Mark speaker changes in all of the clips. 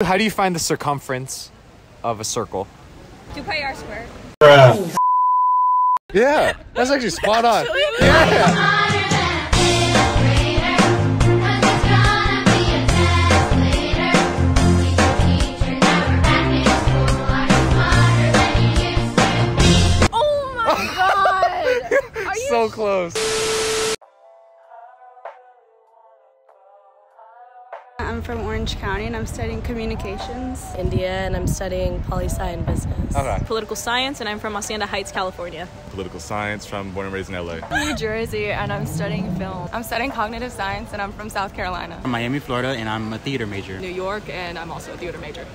Speaker 1: How do you find the circumference of a circle?
Speaker 2: 2 pi r squared.
Speaker 1: Yeah, that's actually spot on. Yeah.
Speaker 2: Oh my god!
Speaker 1: So close.
Speaker 3: From Orange County and I'm studying communications.
Speaker 4: India and I'm studying poli sci and business.
Speaker 1: Okay.
Speaker 2: Political science, and I'm from Hacienda Heights, California.
Speaker 5: political science from born and raised in LA.
Speaker 3: New Jersey and I'm studying film. I'm studying cognitive science and I'm from South Carolina.
Speaker 6: from Miami, Florida, and I'm a theater major.
Speaker 3: New York and I'm also a theater major.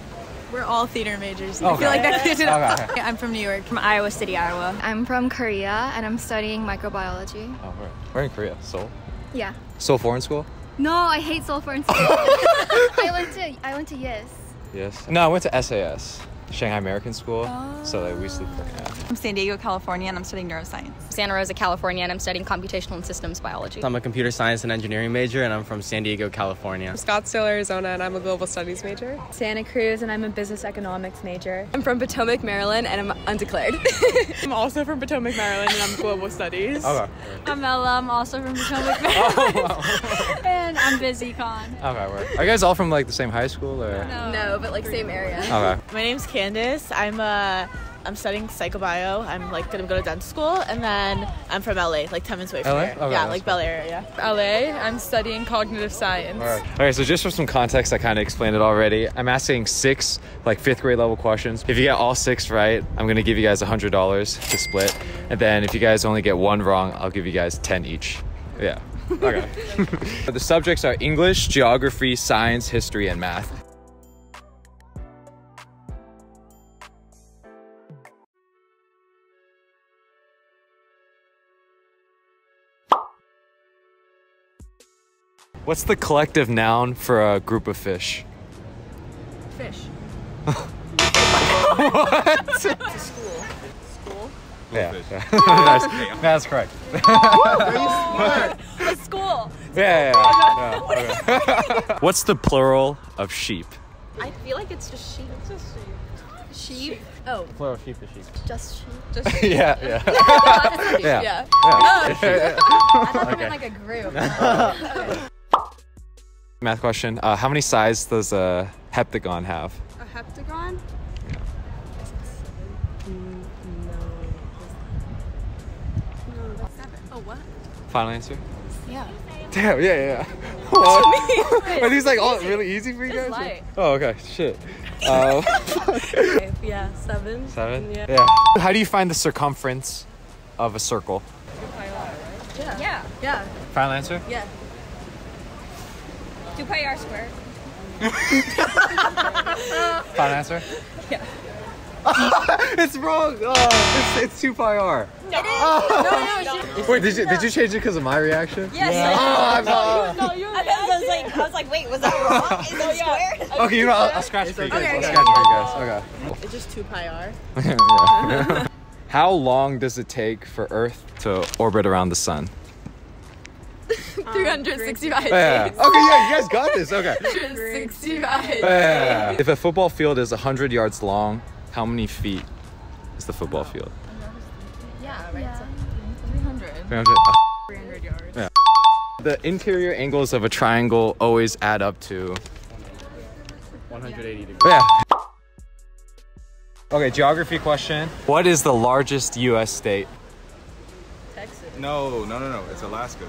Speaker 2: We're all theater majors.
Speaker 1: I feel like
Speaker 3: that clears it
Speaker 1: up. Okay.
Speaker 2: I'm from New York, from Iowa City, Iowa.
Speaker 7: I'm from Korea and I'm studying microbiology.
Speaker 1: Oh, we're, we're in Korea, Seoul.
Speaker 7: Yeah.
Speaker 1: Seoul Foreign School?
Speaker 7: No, I hate Seoul Foreign School. I went to I went to Yes.
Speaker 1: Yes. No, I went to SAS, Shanghai American School. So like we sleep for yeah.
Speaker 2: From San Diego, California, and I'm studying neuroscience.
Speaker 4: Santa Rosa, California, and I'm studying computational and systems biology.
Speaker 6: I'm a computer science and engineering major, and I'm from San Diego, California.
Speaker 3: Scottsdale, Arizona and I'm a global studies major.
Speaker 7: Santa Cruz and I'm a business economics major.
Speaker 3: I'm from Potomac, Maryland and I'm undeclared. I'm also from Potomac, Maryland and I'm global studies.
Speaker 1: Okay.
Speaker 7: I'm Ella. I'm also from Potomac, Maryland. Oh, and I'm busy con.
Speaker 1: Okay, we're, you guys all from like the same high school or?
Speaker 3: No, but like same area.
Speaker 1: Okay.
Speaker 8: My name's Candace. I'm uh I'm studying psychobio. I'm like gonna go to dental school and then I'm from LA, like 10 minutes away from
Speaker 1: LA?
Speaker 8: here.
Speaker 1: Okay,
Speaker 8: yeah,
Speaker 1: that's
Speaker 8: like Bel Air, yeah.
Speaker 3: LA, I'm studying cognitive science.
Speaker 1: All right, so just for some context, I kind of explained it already. I'm asking six, like fifth grade level questions. If you get all six right, I'm gonna give you guys $100 to split. And then if you guys only get one wrong, I'll give you guys 10 each. Yeah. Okay. the subjects are English, geography, science, history, and math. What's the collective noun for a group of fish?
Speaker 2: Fish. What? School. School.
Speaker 1: Yeah. yeah. nice. That's correct.
Speaker 2: A school.
Speaker 1: Yeah. yeah, yeah. Okay. What's the plural of sheep?
Speaker 2: I feel like it's just sheep. It's just sheep. Sheep? Oh,
Speaker 1: Plural sheep is sheep.
Speaker 7: Just sheep.
Speaker 2: just sheep.
Speaker 1: yeah, yeah. yeah.
Speaker 2: Yeah. Oh.
Speaker 1: yeah.
Speaker 7: I thought we meant like a group.
Speaker 1: Math question. Uh, how many sides does a heptagon have?
Speaker 3: A heptagon?
Speaker 2: Oh, what?
Speaker 1: Final answer?
Speaker 2: Yeah.
Speaker 1: Damn, yeah, yeah. What? Are these like all really easy for you guys?
Speaker 2: light.
Speaker 1: Oh, okay. Shit. Uh,
Speaker 4: Yeah, seven.
Speaker 1: seven?
Speaker 4: Yeah.
Speaker 1: How do you find the circumference of a circle?
Speaker 2: Yeah. Yeah. Yeah.
Speaker 1: Final answer?
Speaker 2: Yeah. 2 pi r squared.
Speaker 1: Final answer? Yeah. it's wrong. Oh, it's, it's 2 pi r.
Speaker 2: No, no,
Speaker 1: Wait, did you, did you change it because of my reaction?
Speaker 2: Yes.
Speaker 1: Oh, I'm sorry.
Speaker 2: No, you. I, was like, I was like, wait, was that wrong? Is it squared?
Speaker 1: Okay, you know, I'll, I'll scratch it for you guys.
Speaker 3: Okay,
Speaker 1: I'll scratch it for you guys. Okay.
Speaker 8: It's just 2 pi r.
Speaker 1: Yeah. How long does it take for Earth to orbit around the sun?
Speaker 3: 365
Speaker 1: Yeah. Okay, yeah, you guys got this. Okay.
Speaker 3: 365.
Speaker 1: Yeah. If a football field is 100 yards long, how many feet is the football field?
Speaker 3: Yeah, right. So
Speaker 1: 300. 300 ah. yards. Yeah. The interior angles of a triangle always add up to.
Speaker 6: 180 degrees.
Speaker 1: Yeah. Okay, geography question. What is the largest U.S. state? Texas.
Speaker 5: No, no, no, no. It's Alaska.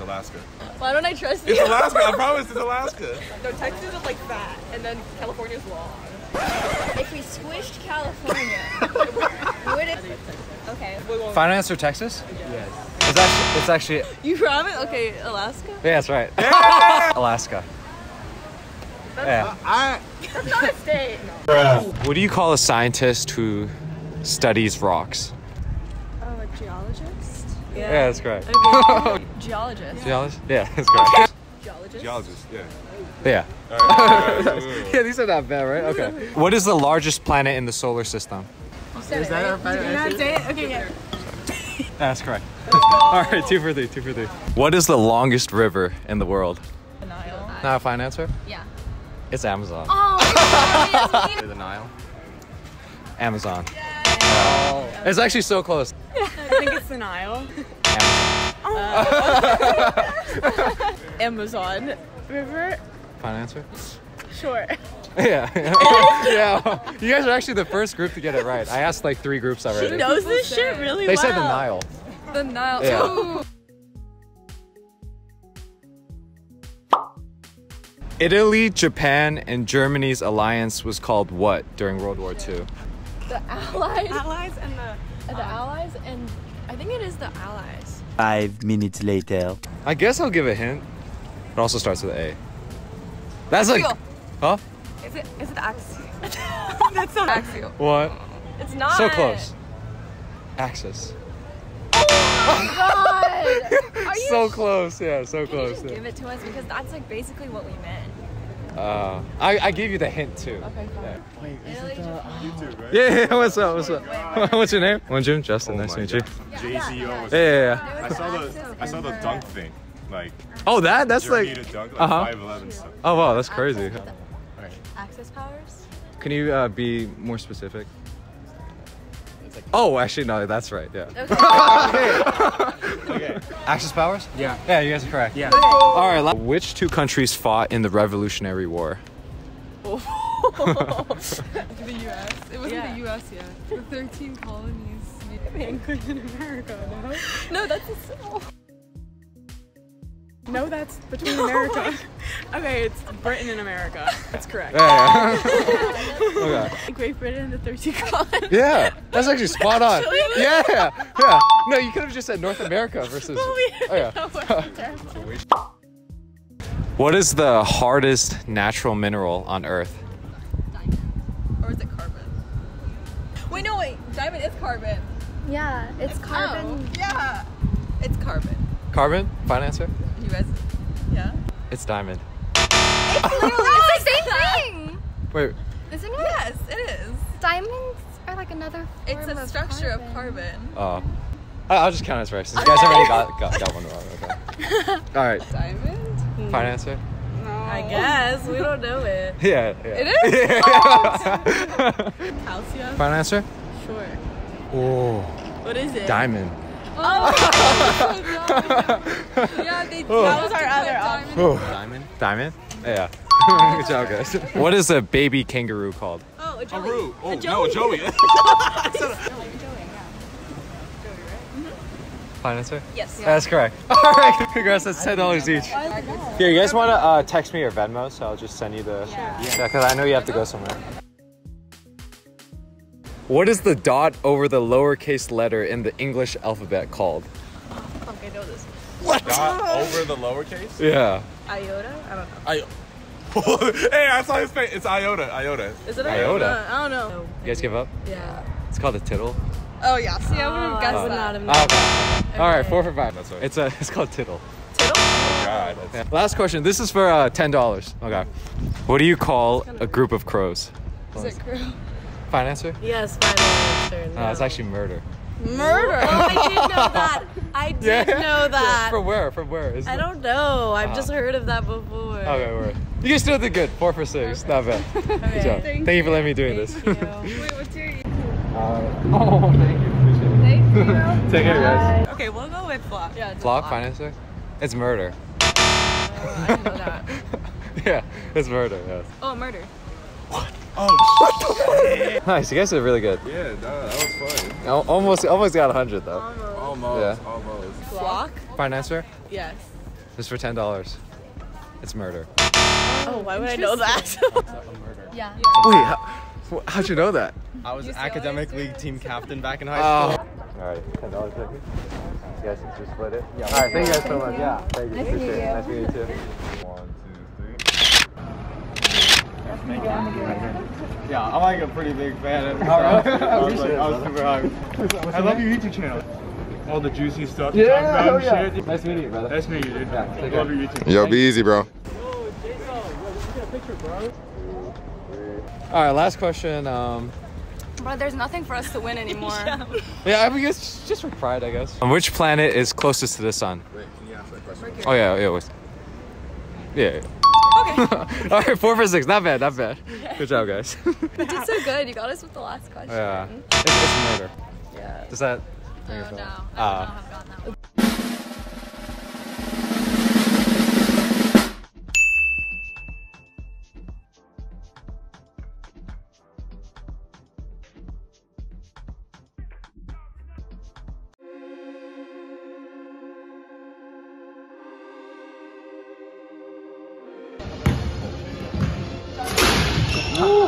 Speaker 5: It's Alaska.
Speaker 3: Why don't I trust you? It's?
Speaker 5: Alaska. I promise it's Alaska.
Speaker 3: No, Texas is like fat, and then California's long.
Speaker 2: If we squished California, would it? Okay.
Speaker 1: Final answer, Texas? Yes. It's actually, it's actually
Speaker 3: You promise? Okay, Alaska?
Speaker 1: yeah, that's right. Alaska. Yeah.
Speaker 5: Uh, I.
Speaker 3: Not a state.
Speaker 1: What do you call a scientist who studies rocks?
Speaker 3: Oh, a geologist?
Speaker 1: Yeah, that's correct.
Speaker 3: Geologist.
Speaker 1: Geologist? Yeah, that's correct.
Speaker 3: Geologist?
Speaker 5: Geologist. Yeah.
Speaker 1: Yeah.
Speaker 5: Right. right.
Speaker 1: Yeah, these are not bad, right? Okay. What is the largest planet in the solar system?
Speaker 6: Is that our final answer?
Speaker 3: Okay, yeah.
Speaker 1: That's correct. All right, two for three, two for three. What is the longest river in the world?
Speaker 3: Nile.
Speaker 1: Not a fine answer?
Speaker 2: Yeah.
Speaker 1: It's Amazon.
Speaker 7: Oh,
Speaker 6: The Nile.
Speaker 1: Amazon. It's actually so close.
Speaker 3: I think it's the Nile.
Speaker 8: Amazon River.
Speaker 1: Final answer?
Speaker 8: Sure.
Speaker 1: Yeah. yeah. You guys are actually the first group to get it right. I asked like three groups already.
Speaker 8: She Knows this shit really
Speaker 1: They
Speaker 8: well.
Speaker 1: said the Nile.
Speaker 3: The Nile.
Speaker 1: Yeah. Italy, Japan, and Germany's alliance was called what during World War II?
Speaker 2: The Allies.
Speaker 3: Allies and the.
Speaker 2: Uh, the Allies, and I think it is the Allies.
Speaker 9: Five minutes later.
Speaker 1: I guess I'll give a hint. It also starts with A. That's like.
Speaker 3: Axial.
Speaker 1: Huh?
Speaker 3: Is it? Is it Axial? That's not Axial.
Speaker 1: What?
Speaker 3: It's not.
Speaker 1: So close. Axis.
Speaker 2: Oh God! Are you
Speaker 1: So close. Yeah, so
Speaker 2: Can you
Speaker 1: close.
Speaker 2: just give it to us because that's like basically what we meant.
Speaker 1: Uh, I, I gave you the hint too.
Speaker 2: Okay, fine. Italy, Japan.
Speaker 1: Yeah, yeah, what's up? What's up? What's your name? I'm Jim. Justin. nice to meet you.
Speaker 5: JZO.
Speaker 1: Yeah, yeah, yeah.
Speaker 5: I saw the I saw the dunk thing, like
Speaker 1: Oh, that? That's like.
Speaker 5: to dunk, like
Speaker 1: Uh-huh.
Speaker 5: 5'11 stuff.
Speaker 1: Oh, wow, that's crazy.
Speaker 2: Axis powers.
Speaker 1: Can you uh, be more specific? Oh, actually, no, that's right. Yeah.
Speaker 6: Okay.
Speaker 1: Axis powers?
Speaker 6: Yeah.
Speaker 1: Yeah, you guys are correct.
Speaker 6: Yeah.
Speaker 1: All right. Which two countries fought in the Revolutionary War? Oh.
Speaker 3: The U.S. It wasn't the U.S. yet. The 13 colonies. England and America. No.
Speaker 2: No, that's a symbol.
Speaker 3: No, that's between America. Oh okay, it's Britain and America. That's correct.
Speaker 1: Yeah. yeah. okay.
Speaker 8: Great Britain and the 13 colonies.
Speaker 1: Yeah, that's actually spot on. Yeah, yeah. No, you could have just said North America versus. Oh, yeah. What is the hardest natural mineral on Earth? Diamond.
Speaker 3: Or is it carbon? Wait, no, wait. Diamond is carbon.
Speaker 7: Yeah, it's oh, carbon.
Speaker 3: Oh, yeah. It's carbon.
Speaker 1: Carbon? Fine answer.
Speaker 3: U.S. Yeah.
Speaker 1: It's diamond.
Speaker 7: it's literally the same thing,
Speaker 1: Wait,
Speaker 7: isn't it?
Speaker 3: Yes, it is.
Speaker 7: Diamonds are like another.
Speaker 3: It's a
Speaker 7: of
Speaker 3: structure
Speaker 7: carbon.
Speaker 3: of carbon.
Speaker 1: oh. I- I'll just count as right since you guys already got, got, got one wrong. Okay. All right.
Speaker 3: Diamond?
Speaker 1: Fine answer.
Speaker 3: No.
Speaker 8: I guess. We don't know it.
Speaker 1: Yeah. yeah.
Speaker 3: It is?
Speaker 8: Calcium?
Speaker 1: Fine answer.
Speaker 8: Sure.
Speaker 1: Oh,
Speaker 8: What is it?
Speaker 1: diamond.
Speaker 3: Yeah, they
Speaker 1: Oh.
Speaker 8: That was our other option.
Speaker 1: Oh.
Speaker 6: Diamond.
Speaker 1: Diamond? Yeah. Good job, guys. What is a baby kangaroo called?
Speaker 8: Oh, a
Speaker 5: A
Speaker 8: Joey.
Speaker 5: Roo. Oh no, a Joey.
Speaker 1: Fine answer?
Speaker 3: Yes.
Speaker 1: That's correct. All right, congrats. That's ten dollars each. Here, you guys want to uh, text me or Venmo, so I'll just send you the. Yeah. because I know you have to go somewhere. What is the dot over the lowercase letter in the English alphabet called?
Speaker 8: Fuck, I know this.
Speaker 5: Dot over the lowercase.
Speaker 1: Yeah. Iota?
Speaker 8: I don't know.
Speaker 5: I. hey, I saw his face. It's iota. Iota.
Speaker 8: Is it
Speaker 1: Iota.
Speaker 8: iota? I don't know.
Speaker 1: You guys give up?
Speaker 8: Yeah.
Speaker 1: It's called a tittle.
Speaker 3: Oh, yeah. See, I would have
Speaker 8: I
Speaker 3: guessed
Speaker 8: would
Speaker 3: that.
Speaker 8: not have known.
Speaker 1: Okay. All right, four for five.
Speaker 5: That's right.
Speaker 1: It's a. It's called tittle. Tittle.
Speaker 5: Oh God.
Speaker 1: Yeah. Last question. This is for uh, ten dollars. Okay. What do you call a group of crows?
Speaker 3: Is it crew?
Speaker 1: Fine answer.
Speaker 8: Yes, final answer.
Speaker 1: No, it's actually murder.
Speaker 8: murder. Oh, I did know that. I did know that.
Speaker 1: From where? From where? Is
Speaker 8: I don't know. I've
Speaker 1: Uh-huh.
Speaker 8: just heard of that before.
Speaker 1: Okay, word. You guys still did good. Four for six. Not bad. Good job. Thank, you for letting me doing this.
Speaker 3: Wait, what's your
Speaker 1: oh, thank you. Appreciate it.
Speaker 3: Thank you.
Speaker 1: Take care, guys.
Speaker 3: Okay, we'll go with flop. Yeah, it's a
Speaker 1: Flock, fine answer? It's murder.
Speaker 3: I didn't know that.
Speaker 1: yeah, it's murder, yes.
Speaker 3: Oh, murder.
Speaker 5: Oh
Speaker 1: Nice, you guys did really good.
Speaker 5: Yeah, no, that was fun.
Speaker 1: Al- Almost, almost got 100 though.
Speaker 5: Almost.
Speaker 1: Yeah.
Speaker 5: Almost.
Speaker 8: Flock?
Speaker 1: Fine answer?
Speaker 8: Yes.
Speaker 1: Just for $10. It's murder.
Speaker 8: Oh, why would I know that?
Speaker 7: Yeah.
Speaker 1: Wait, how, how'd you know that?
Speaker 6: I was academic league team captain back in high
Speaker 1: Oh.
Speaker 6: school.
Speaker 1: Alright, ten dollars ticket. You guys can just split it. Yeah. Alright, thank you guys so much. Yeah. Thank you. Appreciate it. Nice meeting you too.
Speaker 5: Three.
Speaker 6: Yeah, I'm like a pretty big fan.
Speaker 1: Alright.
Speaker 6: I was like, I was super hyped.
Speaker 5: I love your YouTube channel. All the juicy stuff.
Speaker 1: Yeah, oh, yeah. Nice meeting you, brother.
Speaker 5: Nice meeting you, dude.
Speaker 1: Yeah, take
Speaker 5: love
Speaker 1: care.
Speaker 5: your YouTube.
Speaker 10: Yo, be easy, bro.
Speaker 1: All right, last question. Um,
Speaker 3: Bro, there's nothing for us to win anymore.
Speaker 1: yeah, I guess just for pride, I guess. On which planet is closest to the sun?
Speaker 5: Wait, can you ask that question?
Speaker 1: Oh yeah, yeah, wait. yeah.
Speaker 3: Okay.
Speaker 1: All right, four for six. Not bad, not bad. Good job, guys.
Speaker 2: You did so good. You got us with the last question.
Speaker 1: yeah. It's, it's murder.
Speaker 2: Yeah.
Speaker 1: Does that
Speaker 7: Oh, no. I don't
Speaker 1: ah.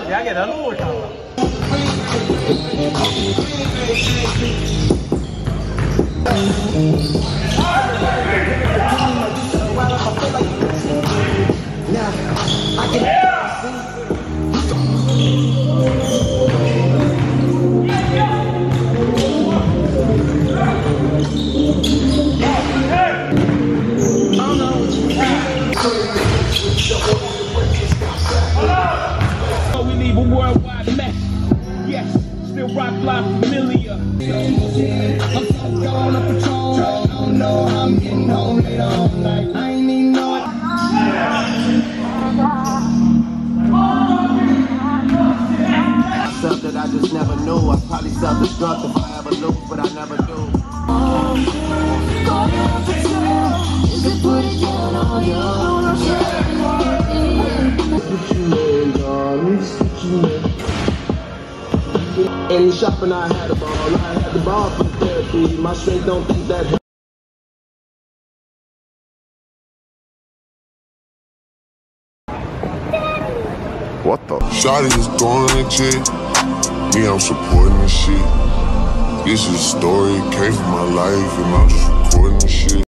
Speaker 11: 也给他录上
Speaker 10: 了。The shop and I had a ball. I had the ball for therapy. My strength don't think that.
Speaker 12: What the? Shotty is throwing a chick. Me, I'm supporting this shit. This is a story, came from my life, and I'm just recording this shit.